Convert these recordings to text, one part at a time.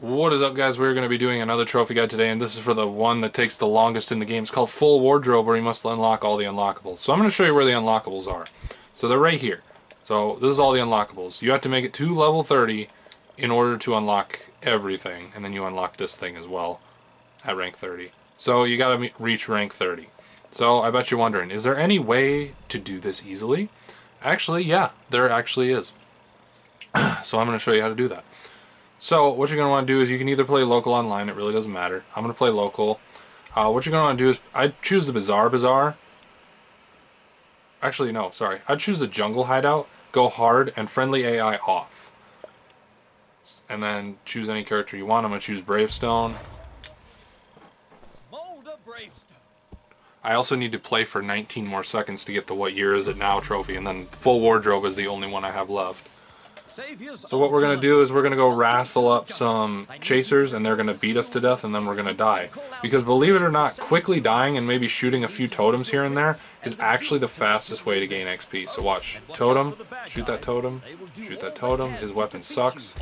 What is up guys, we're going to be doing another trophy guide today and this is for the one that takes the longest in the game. It's called Full Wardrobe where you must unlock all the unlockables. So I'm going to show you where the unlockables are. So they're right here. So this is all the unlockables. You have to make it to level 30 in order to unlock everything and then you unlock this thing as well at rank 30. So you got to reach rank 30. So I bet you're wondering, is there any way to do this easily? Actually, yeah, there actually is. so I'm going to show you how to do that. So what you're going to want to do is you can either play local online, it really doesn't matter. I'm going to play local. Uh, what you're going to want to do is, I'd choose the Bizarre Bazaar. Actually, no, sorry. I'd choose the Jungle Hideout, go hard, and Friendly AI off. And then choose any character you want. I'm going to choose Bravestone. I also need to play for 19 more seconds to get the What Year Is It Now trophy, and then Full Wardrobe is the only one I have left. So what we're going to do is we're going to go wrestle up some chasers and they're going to beat us to death and then we're going to die. Because believe it or not, quickly dying and maybe shooting a few totems here and there is actually the fastest way to gain XP. So watch. Totem. Shoot that totem. Shoot that totem. His weapon sucks.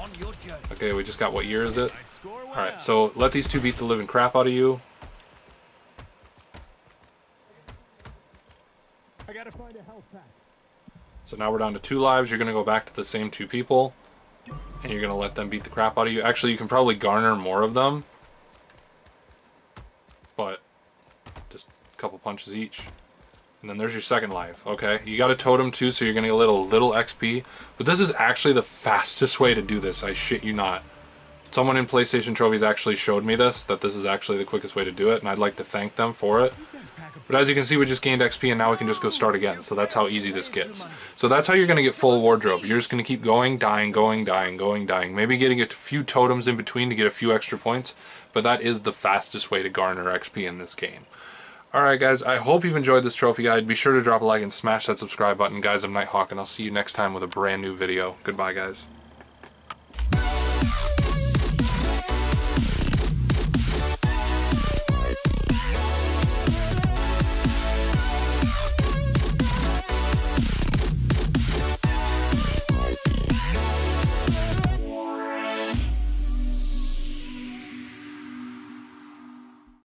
Okay, we just got what year is it? Alright, so let these two beat the living crap out of you. I gotta find a health pack. So now we're down to two lives. You're going to go back to the same two people. And you're going to let them beat the crap out of you. Actually, you can probably garner more of them. But just a couple punches each. And then there's your second life. Okay, you got a totem too, so you're going to get a little, little XP. But this is actually the fastest way to do this. I shit you not. Someone in PlayStation Trophies actually showed me this, that this is actually the quickest way to do it, and I'd like to thank them for it. But as you can see, we just gained XP, and now we can just go start again, so that's how easy this gets. So that's how you're going to get full wardrobe. You're just going to keep going, dying, going, dying, going, dying. Maybe getting a few totems in between to get a few extra points, but that is the fastest way to garner XP in this game. Alright guys, I hope you've enjoyed this trophy guide. Be sure to drop a like and smash that subscribe button. Guys, I'm Nighthawk, and I'll see you next time with a brand new video. Goodbye guys.